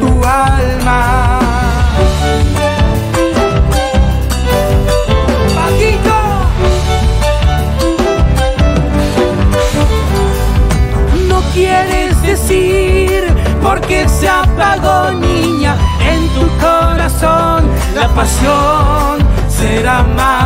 tu alma. Paquito, no quieres decir porque se apagó niña en tu corazón la pasión será más.